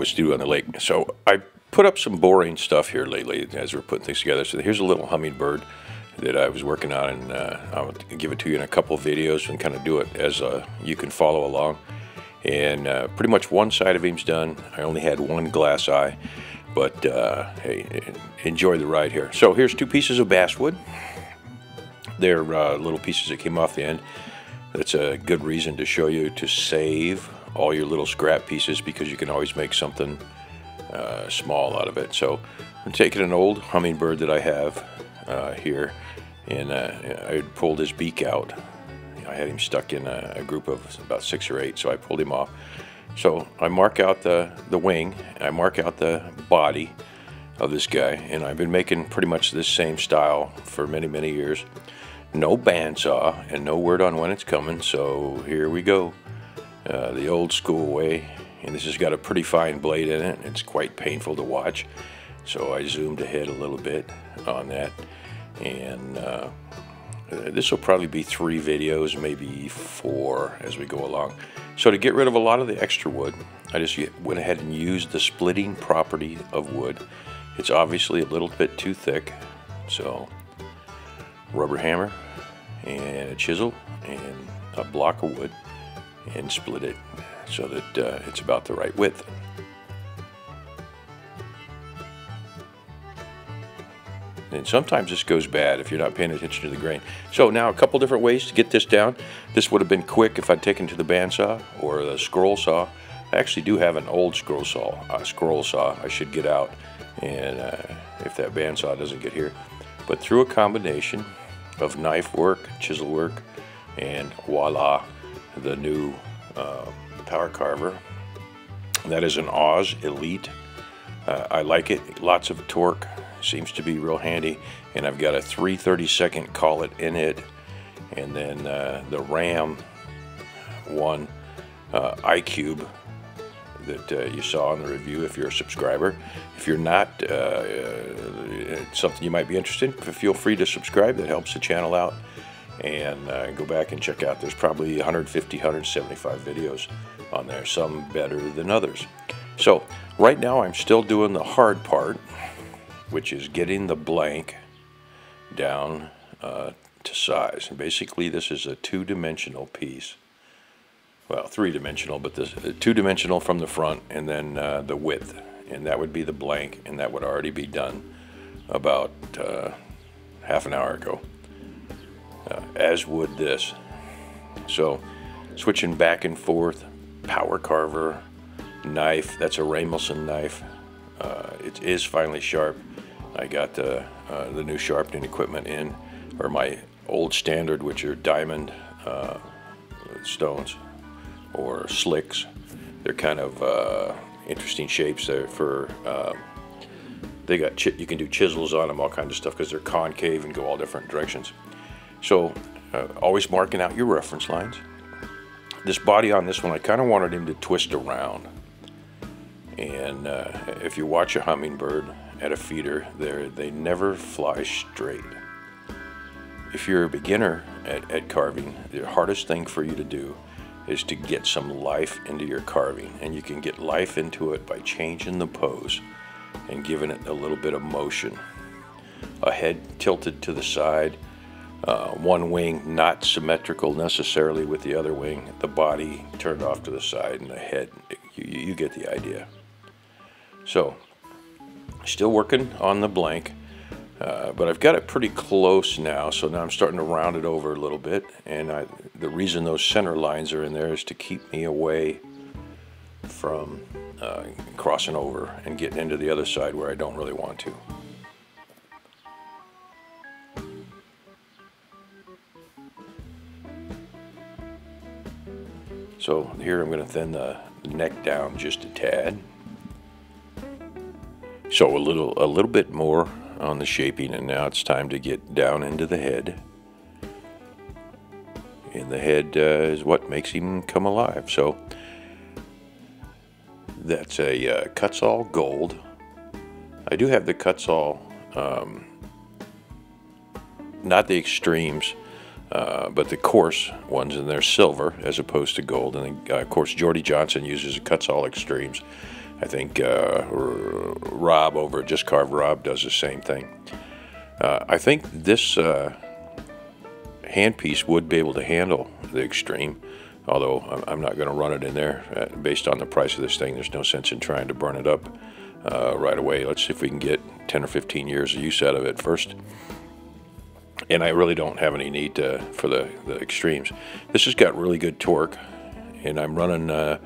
With Studio on the Lake. So I put up some boring stuff here lately as we're putting things together. So here's a little hummingbird that I was working on, and uh, I'll give it to you in a couple videos and kind of do it as uh, you can follow along. And uh, pretty much one side of him's done. I only had one glass eye, but uh, hey, enjoy the ride here. So here's two pieces of basswood. They're uh, little pieces that came off the end. That's a good reason to show you to save all your little scrap pieces because you can always make something uh, small out of it. So I'm taking an old hummingbird that I have uh, here and uh, I pulled his beak out. I had him stuck in a, a, group of about six or eight, so I pulled him off. So I mark out the, the wing, I mark out the body of this guy, and I've been making pretty much this same style for many, many years. No bandsaw and no word on when it's coming, so here we go. Uh, the old school way, and this has got a pretty fine blade in it. It's quite painful to watch, so I zoomed ahead a little bit on that and uh, this will probably be three videos, maybe four as we go along. So to get rid of a lot of the extra wood, I just went ahead and used the splitting property of wood. It's obviously a little bit too thick, so rubber hammer and a chisel and a block of wood and split it so that uh, it's about the right width. And sometimes this goes bad if you're not paying attention to the grain. So now a couple different ways to get this down. This would have been quick if I'd taken to the bandsaw or the scroll saw. I actually do have an old scroll saw, scroll saw I should get out and uh, if that bandsaw doesn't get here. But through a combination of knife work, chisel work, and voila, the new uh, power carver. That is an Oz Elite. Uh, I like it, lots of torque, seems to be real handy and I've got a 332nd collet in it and then uh, the Ram one uh, iCube that uh, you saw in the review if you're a subscriber. If you're not, uh, uh something you might be interested in, feel free to subscribe. That helps the channel out. And uh, go back and check out. There's probably 150, 175 videos on there, some better than others. So right now I'm still doing the hard part which is getting the blank down uh, to size. And basically this is a two-dimensional piece. Well, three-dimensional, but this uh, two-dimensional from the front and then uh, the width. And that would be the blank, and that would already be done about uh, half an hour ago, as would this. So switching back and forth, power carver, knife, that's a Ramelson knife. Uh, it is finely sharp. I got the, uh, the new sharpening equipment in, or my old standard, which are diamond uh, stones or slicks. They're kind of uh, interesting shapes. They're for uh, they got you can do chisels on them, all kinds of stuff because they're concave and go all different directions. So uh, always marking out your reference lines. This body on this one, I kind of wanted him to twist around. And uh, if you watch a hummingbird, at a feeder, there they never fly straight. If you're a beginner at, at carving, the hardest thing for you to do is to get some life into your carving. And you can get life into it by changing the pose and giving it a little bit of motion. A head tilted to the side, uh, one wing not symmetrical necessarily with the other wing, the body turned off to the side and the head, you, you get the idea. So Still working on the blank, uh, but I've got it pretty close now, so now I'm starting to round it over a little bit. And I, the reason those center lines are in there is to keep me away from uh, crossing over and getting into the other side where I don't really want to. So here I'm going to thin the neck down just a tad. So a little, a little bit more on the shaping and now it's time to get down into the head. And the head uh, is what makes him come alive. So that's a uh, Gold. I do have the Kutzall, um, not the extremes. Uh, but the coarse ones, and they're silver as opposed to gold. And uh, of course, Jordy Johnson uses it Kutzall extremes. I think uh, Rob over at Just Carve Rob does the same thing. Uh, I think this uh, handpiece would be able to handle the extreme, although I'm not going to run it in there. Based on the price of this thing, there's no sense in trying to burn it up right away. Let's see if we can get 10 or 15 years of use out of it first. And I really don't have any need to, for the, the extremes. This has got really good torque, and I'm running uh,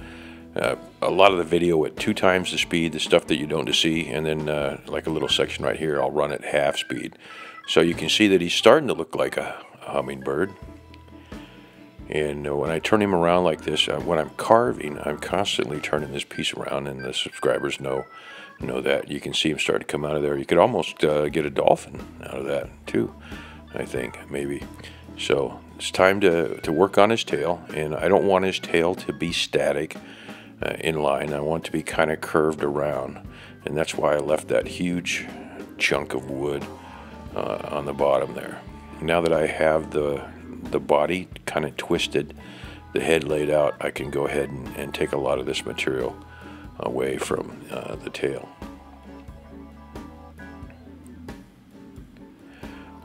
uh, a lot of the video at two times the speed, the stuff that you don't see, and then uh, like a little section right here, I'll run at half speed. So you can see that he's starting to look like a, a hummingbird. And uh, when I turn him around like this, uh, when I'm carving, I'm constantly turning this piece around, and the subscribers know know that. You can see him start to come out of there. You could almost uh, get a dolphin out of that too, I think, maybe. So it's time to, to work on his tail, and I don't want his tail to be static uh, in line. I want to be kind of curved around, and that's why I left that huge chunk of wood uh, on the bottom there. Now that I have the the body kind of twisted, the head laid out, I can go ahead and, and take a lot of this material away from uh, the tail.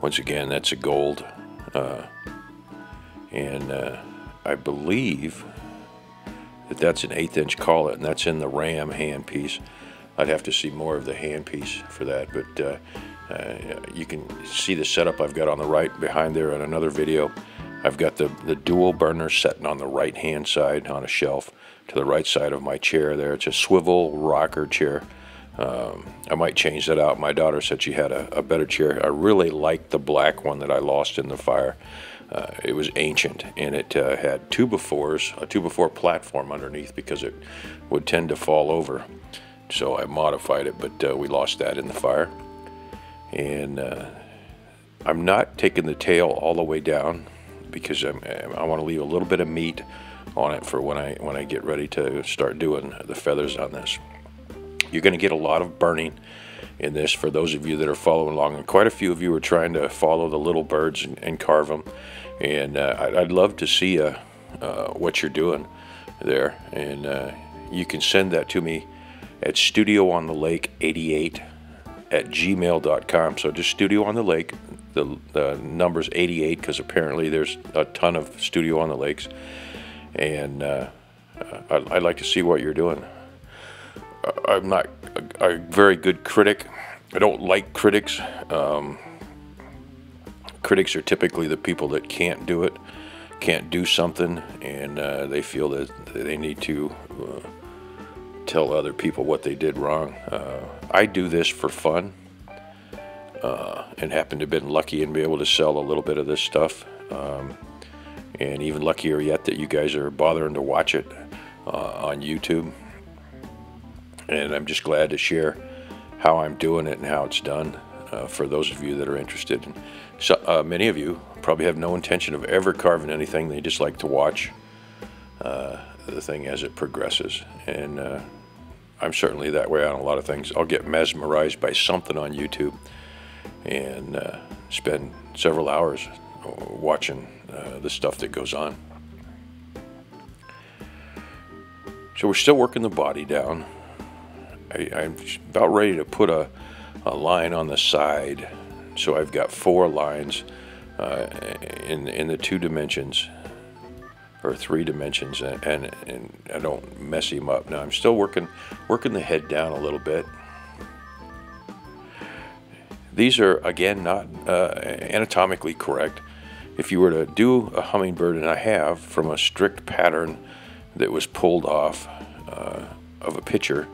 Once again, that's a gold, uh, and uh, I believe that that's an eighth inch collet, and that's in the Ram handpiece. I'd have to see more of the handpiece for that, but uh, uh, you can see the setup I've got on the right behind there in another video. I've got the, the dual burner setting on the right hand side on a shelf to the right side of my chair there. It's a swivel rocker chair. Um, I might change that out. My daughter said she had a, a, better chair. I really liked the black one that I lost in the fire. Uh, it was ancient and it uh, had two-by-fours, a two-by-four platform underneath because it would tend to fall over. So I modified it, but uh, we lost that in the fire. And uh, I'm not taking the tail all the way down because I'm, I want to leave a little bit of meat on it for when I when I get ready to start doing the feathers on this. You're going to get a lot of burning in this for those of you that are following along. And quite a few of you are trying to follow the little birds and, and carve them. And uh, I'd, I'd, love to see uh, uh, what you're doing there. And uh, you can send that to me at Studio on the Lake 88 at gmail.com. So just Studio on the Lake. The, the number's 88 because apparently there's a ton of Studio on the Lakes and uh, I'd, I'd, like to see what you're doing. I'm not a, a very good critic. I don't like critics. Um, critics are typically the people that can't do it, can't do something, and uh, they feel that they need to uh, tell other people what they did wrong. Uh, I do this for fun. Uh, and happen to have been lucky and be able to sell a little bit of this stuff. Um, and even luckier yet that you guys are bothering to watch it uh, on YouTube. And I'm just glad to share how I'm doing it and how it's done uh, for those of you that are interested. And so, uh, many of you probably have no intention of ever carving anything. They just like to watch uh, the thing as it progresses. And uh, I'm certainly that way on a lot of things. I'll get mesmerized by something on YouTube and uh, spend several hours watching uh, the stuff that goes on. So we're still working the body down. I, am about ready to put a, a, line on the side. So I've got four lines uh, in, in the two dimensions or three dimensions and, and, and I don't mess him up. Now I'm still working, working the head down a little bit. These are, again, not uh, anatomically correct if you were to do a hummingbird, and I have from a strict pattern that was pulled off uh, of a picture,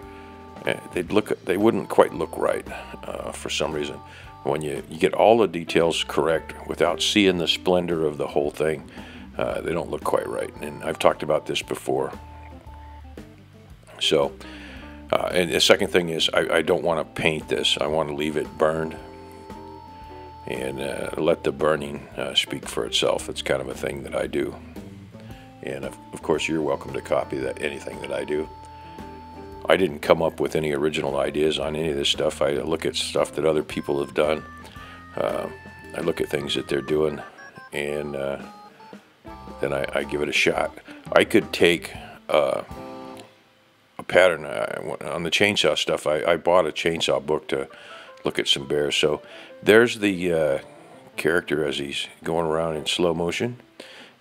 they'd look they wouldn't quite look right uh, for some reason. When you, you get all the details correct without seeing the splendor of the whole thing, uh, they don't look quite right. And I've talked about this before. So, uh, and the second thing is I, I don't want to paint this. I want to leave it burned and uh, let the burning uh, speak for itself. It's kind of a thing that I do. And of, of, course, you're welcome to copy that anything that I do. I didn't come up with any original ideas on any of this stuff. I look at stuff that other people have done. Uh, I look at things that they're doing, and uh, then I, I, give it a shot. I could take uh, a pattern uh, on the chainsaw stuff. I, I, bought a chainsaw book to look at some bears. So there's the uh, character as he's going around in slow motion,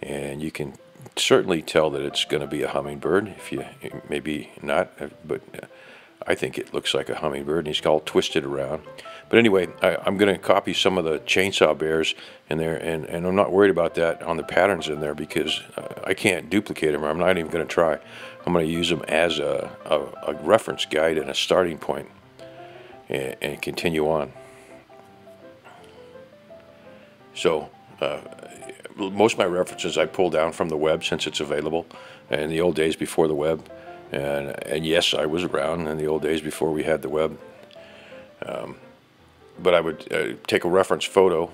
and you can certainly tell that it's going to be a hummingbird. If you maybe not, but I think it looks like a hummingbird, and he's all twisted around. But anyway, I, am going to copy some of the chainsaw bears in there, and, and I'm not worried about that on the patterns in there because uh, I can't duplicate them, or I'm not even going to try. I'm going to use them as a, a, a, reference guide and a starting point and, and continue on. So, uh, most of my references I pull down from the web since it's available. In the old days before the web, and and yes, I was around in the old days before we had the web. Um, but I would uh, take a reference photo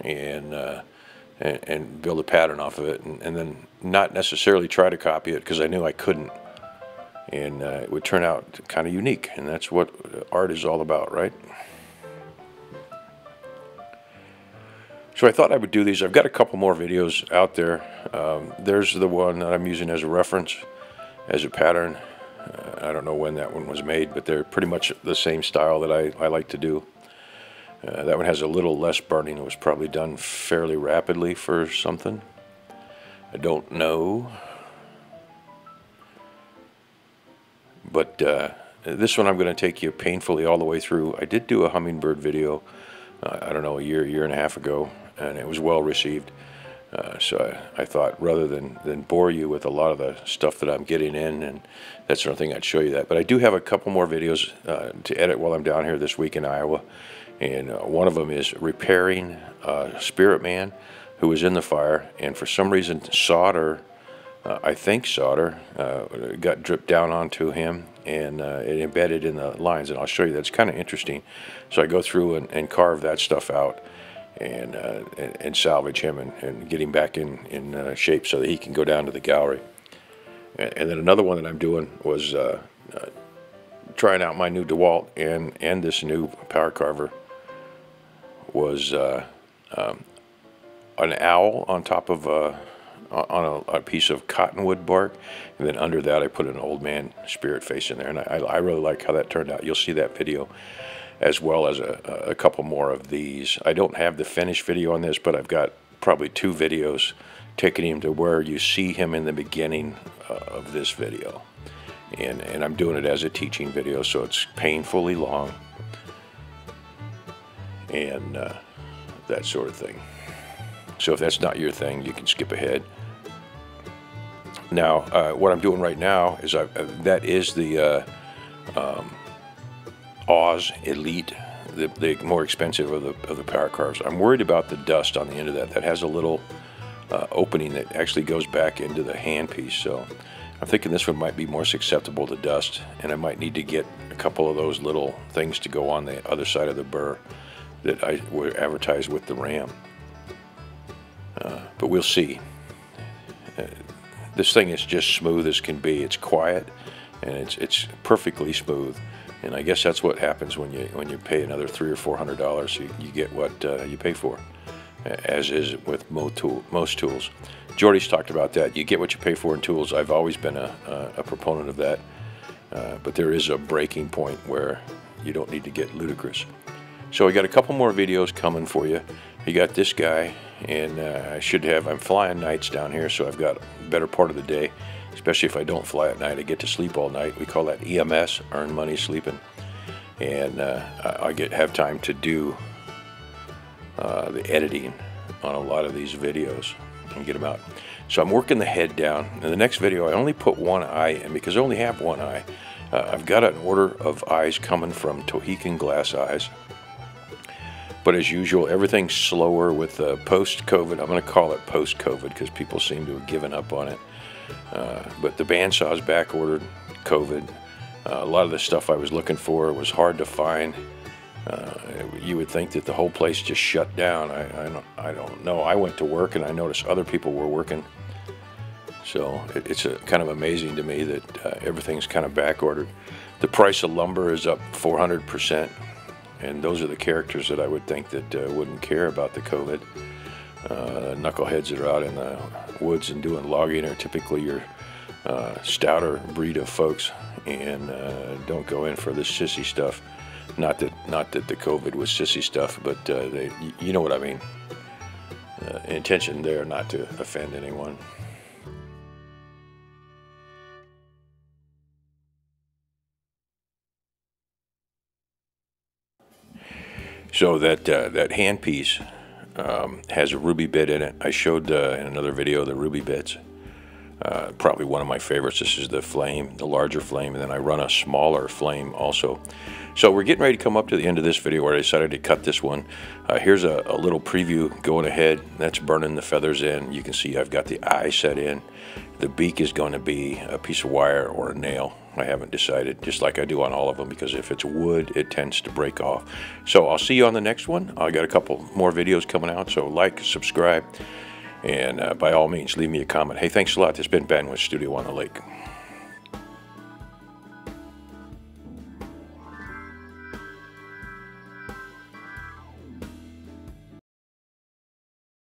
and, uh, and, and build a pattern off of it, and, and then not necessarily try to copy it because I knew I couldn't, and uh, it would turn out kind of unique, and that's what art is all about, right? So I thought I would do these. I've got a couple more videos out there. Um, there's the one that I'm using as a reference, as a pattern. Uh, I don't know when that one was made, but they're pretty much the same style that I, I like to do. Uh, that one has a little less burning. It was probably done fairly rapidly for something. I don't know. But uh, this one I'm going to take you painfully all the way through. I did do a hummingbird video, uh, I don't know, a year, year and a half ago, and it was well received. Uh, so I, I, thought rather than, than bore you with a lot of the stuff that I'm getting in and that sort of thing, I'd show you that. But I do have a couple more videos uh, to edit while I'm down here this week in Iowa and uh, one of them is repairing Spirit Man who was in the fire, and for some reason solder, uh, I think solder, uh, got dripped down onto him, and uh, it embedded in the lines, and I'll show you. That's kind of interesting. So I go through and, and carve that stuff out. And, uh, and, and salvage him and, and get him back in in shape so that he can go down to the gallery. And, and then another one that I'm doing was trying out my new DeWalt and and this new power carver was uh, um, an owl on top of a on a, a, piece of cottonwood bark, and then under that I put an old man spirit face in there, and I, I really like how that turned out. You'll see that video, as well as a, a couple more of these. I don't have the finished video on this, but I've got probably two videos taking him to where you see him in the beginning uh, of this video. And, and I'm doing it as a teaching video, so it's painfully long and uh, that sort of thing. So if that's not your thing, you can skip ahead. Now, uh, what I'm doing right now is I, uh, that is the uh, um, Oz Elite, the, the, more expensive of the, of the power carves. I'm worried about the dust on the end of that. That has a little uh, opening that actually goes back into the handpiece. So I'm thinking this one might be more susceptible to dust, and I might need to get a couple of those little things to go on the other side of the burr that I were advertised with the RAM. Uh, but we'll see. Uh, this thing is just smooth as can be. It's quiet, and it's it's perfectly smooth. And I guess that's what happens when you when you pay another three or four hundred dollars. You, you get what uh, you pay for, as is with most, tool, most tools. Jordy's talked about that. You get what you pay for in tools. I've always been a, a, proponent of that. Uh, but there is a breaking point where you don't need to get ludicrous. So I got a couple more videos coming for you. You got this guy, and uh, I should have, I'm flying nights down here, so I've got a better part of the day, especially if I don't fly at night. I get to sleep all night. We call that EMS, earn money sleeping. And uh, I get have time to do uh, the editing on a lot of these videos and get them out. So I'm working the head down. In the next video, I only put one eye in because I only have one eye. Uh, I've got an order of eyes coming from Tohickon Glass Eyes. But as usual, everything's slower with the post-COVID. I'm going to call it post-COVID because people seem to have given up on it. Uh, but the bandsaw is back ordered, COVID. Uh, a lot of the stuff I was looking for was hard to find. Uh, you would think that the whole place just shut down. I, I, don't, I don't know. I went to work and I noticed other people were working. So it, it's a, kind of amazing to me that uh, everything's kind of back ordered. The price of lumber is up 400 percent and those are the characters that I would think that uh, wouldn't care about the COVID. Uh, knuckleheads that are out in the woods and doing logging are typically your uh, stouter breed of folks and uh, don't go in for this sissy stuff. Not that not that the COVID was sissy stuff, but uh, they, you know what I mean. Uh, intention there not to offend anyone. So that uh, that handpiece um, has a ruby bit in it. I showed uh, in another video the ruby bits. Uh, probably one of my favorites. This is the flame, the larger flame, and then I run a smaller flame also. So we're getting ready to come up to the end of this video where I decided to cut this one. Uh, here's a, a, little preview going ahead. That's burning the feathers in. You can see I've got the eye set in. The beak is going to be a piece of wire or a nail. I haven't decided, just like I do on all of them, because if it's wood, it tends to break off. So I'll see you on the next one. I got a couple more videos coming out, so like, subscribe. And uh, by all means, leave me a comment. Hey, thanks a lot. This has been Ben with Studio on the Lake.